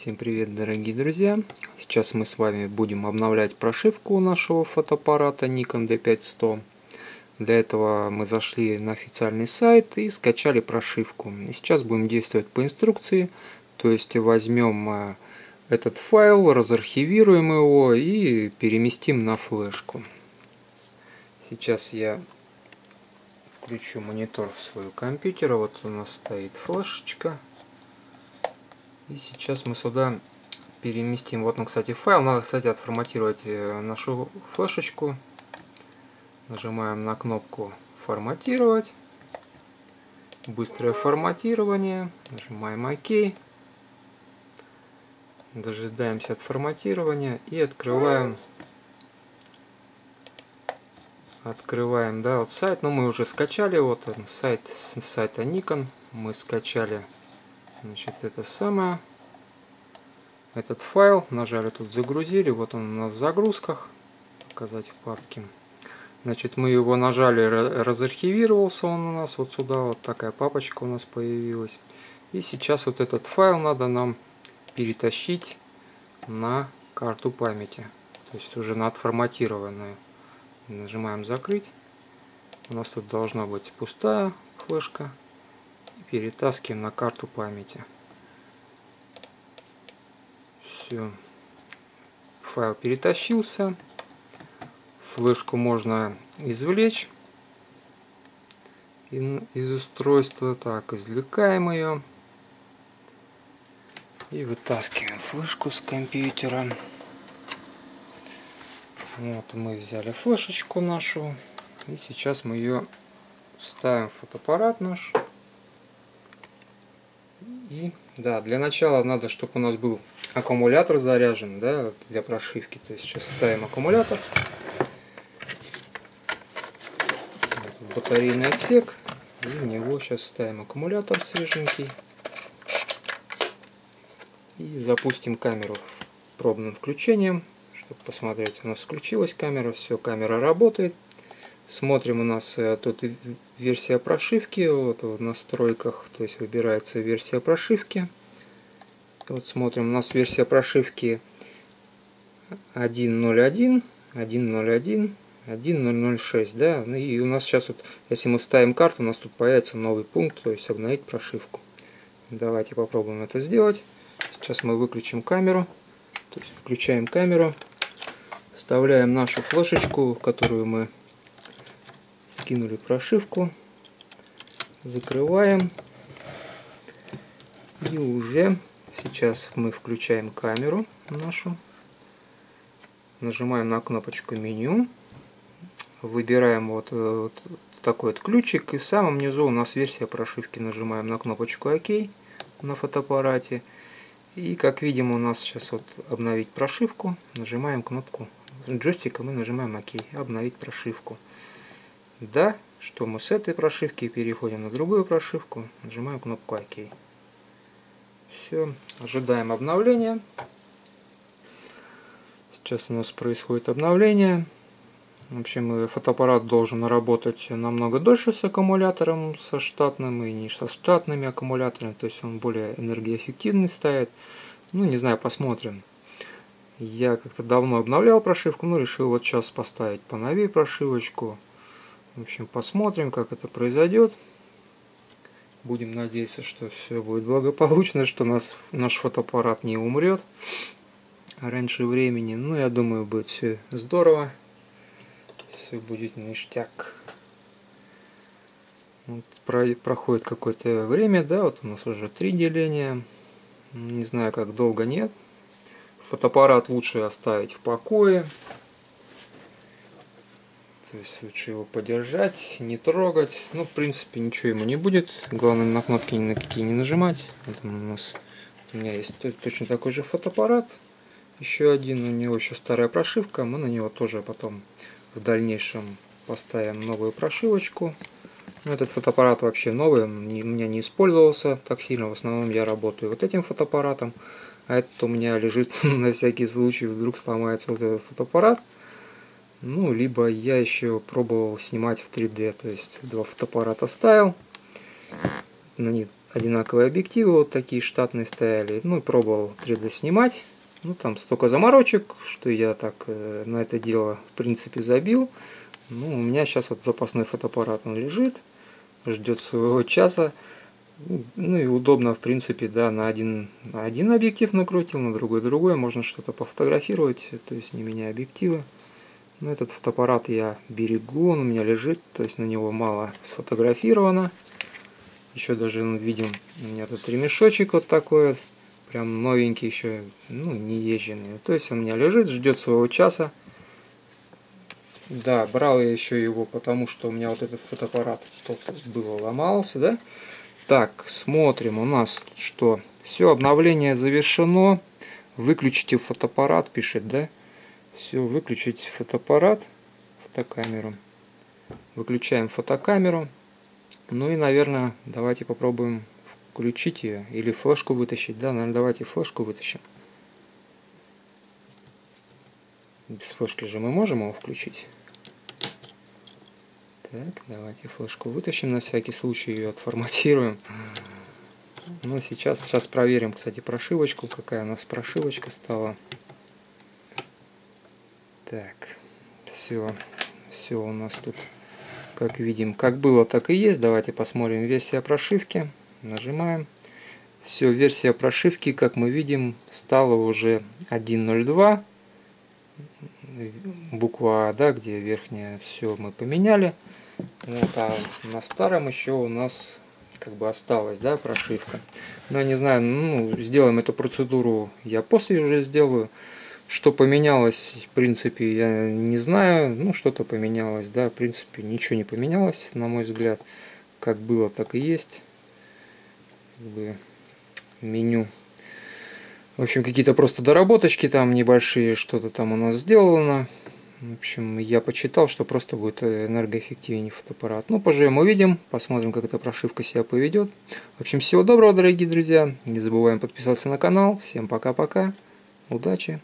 Всем привет, дорогие друзья! Сейчас мы с вами будем обновлять прошивку нашего фотоаппарата Nikon D5100. Для этого мы зашли на официальный сайт и скачали прошивку. И сейчас будем действовать по инструкции, то есть возьмем э, этот файл, разархивируем его и переместим на флешку. Сейчас я включу монитор своего компьютера. Вот у нас стоит флешечка. И сейчас мы сюда переместим. Вот он, кстати, файл. Надо, кстати, отформатировать э, нашу флешечку. Нажимаем на кнопку «Форматировать». Быстрое форматирование. Нажимаем ОК. Дожидаемся от форматирования и открываем открываем да вот сайт но ну, мы уже скачали вот он сайт с сайта Nikon мы скачали значит это самое. Этот файл нажали тут загрузили вот он у нас в загрузках. Показать в папке значит мы его нажали разархивировался он у нас вот сюда. Вот такая папочка у нас появилась. И сейчас вот этот файл надо нам перетащить на карту памяти. То есть уже на отформатированную. Нажимаем закрыть у нас тут должна быть пустая флешка перетаскиваем на карту памяти. Все. Файл перетащился. Флешку можно извлечь из устройства. Так, извлекаем ее. И вытаскиваем флешку с компьютера. Вот мы взяли флешечку нашу. И сейчас мы ее вставим в фотоаппарат наш. И да, для начала надо, чтобы у нас был аккумулятор заряжен, да, для прошивки. То есть сейчас ставим аккумулятор. Батарейный отсек. И в него сейчас ставим аккумулятор свеженький. И запустим камеру пробным включением, чтобы посмотреть. У нас включилась камера, все, камера работает. Смотрим у нас э, тут версия прошивки, вот в настройках, то есть выбирается версия прошивки. Вот смотрим, у нас версия прошивки 1.01, 1.01, 1.006, да, ну и у нас сейчас вот, если мы вставим карту, у нас тут появится новый пункт, то есть обновить прошивку. Давайте попробуем это сделать. Сейчас мы выключим камеру, то есть включаем камеру, вставляем нашу флешечку, которую мы скинули прошивку, закрываем и уже сейчас мы включаем камеру нашу, нажимаем на кнопочку меню, выбираем вот, вот такой вот ключик и в самом низу у нас версия прошивки, нажимаем на кнопочку ОК на фотоаппарате и как видим у нас сейчас вот обновить прошивку, нажимаем кнопку джойстиком и нажимаем ОК, обновить прошивку. Да, что мы с этой прошивки переходим на другую прошивку, нажимаем кнопку ОК. Все, ожидаем обновления. Сейчас у нас происходит обновление. В общем, фотоаппарат должен работать намного дольше с аккумулятором, со штатным и не со штатными аккумуляторами. То есть он более энергоэффективный ставит. Ну, не знаю, посмотрим. Я как-то давно обновлял прошивку, но решил вот сейчас поставить поновее прошивочку. В общем, посмотрим, как это произойдет. Будем надеяться, что все будет благополучно, что нас, наш фотоаппарат не умрет раньше времени. Ну, я думаю, будет все здорово. Все будет ништяк. Вот про, проходит какое-то время, да, вот у нас уже три деления. Не знаю, как долго нет. Фотоаппарат лучше оставить в покое. То есть лучше его подержать, не трогать. Ну, в принципе, ничего ему не будет. Главное на кнопки ни на какие не нажимать. Вот у нас у меня есть точно такой же фотоаппарат. Еще один, у него еще старая прошивка. Мы на него тоже потом в дальнейшем поставим новую прошивочку. Ну, этот фотоаппарат вообще новый, он у меня не использовался так сильно. В основном я работаю вот этим фотоаппаратом. А этот у меня лежит на всякий случай, вдруг сломается вот этот фотоаппарат. Ну, либо я еще пробовал снимать в 3D, то есть два фотоаппарата ставил, на них одинаковые объективы, вот такие штатные стояли. Ну и пробовал 3D снимать. Ну там столько заморочек, что я так э, на это дело в принципе забил. Ну, у меня сейчас вот запасной фотоаппарат, он лежит, ждет своего часа. Ну и удобно, в принципе, да, на один, на один объектив накрутил, на другой другой. Можно что-то пофотографировать, то есть не меняя объективы. Но этот фотоаппарат я берегу, он у меня лежит, то есть на него мало сфотографировано. Еще даже мы видим, у меня тут ремешочек вот такой вот, прям новенький еще, ну не езженный. То есть он у меня лежит, ждет своего часа. Да, брал я еще его, потому что у меня вот этот фотоаппарат только было ломался, да. Так, смотрим, у нас что? Все, обновление завершено. Выключите фотоаппарат, пишет, да? Все, выключить фотоаппарат, фотокамеру. Выключаем фотокамеру. Ну и, наверное, давайте попробуем включить ее или флешку вытащить. Да, наверное, давайте флешку вытащим. Без флешки же мы можем его включить. Так, давайте флешку вытащим на всякий случай, ее отформатируем. Ну, сейчас, сейчас проверим, кстати, прошивочку, какая у нас прошивочка стала. Так, все, все у нас тут, как видим, как было, так и есть. Давайте посмотрим версия прошивки. Нажимаем. Все, версия прошивки, как мы видим, стала уже 1.02. Буква А, да, где верхняя, все мы поменяли. Вот, а на старом еще у нас как бы осталась, да, прошивка. Но не знаю, ну, сделаем эту процедуру, я после уже сделаю. Что поменялось, в принципе, я не знаю. Ну, что-то поменялось, да, в принципе, ничего не поменялось, на мой взгляд. Как было, так и есть. Меню. В общем, какие-то просто доработочки там небольшие, что-то там у нас сделано. В общем, я почитал, что просто будет энергоэффективнее фотоаппарат. Ну, поживем, увидим, посмотрим, как эта прошивка себя поведет. В общем, всего доброго, дорогие друзья. Не забываем подписаться на канал. Всем пока-пока. Удачи!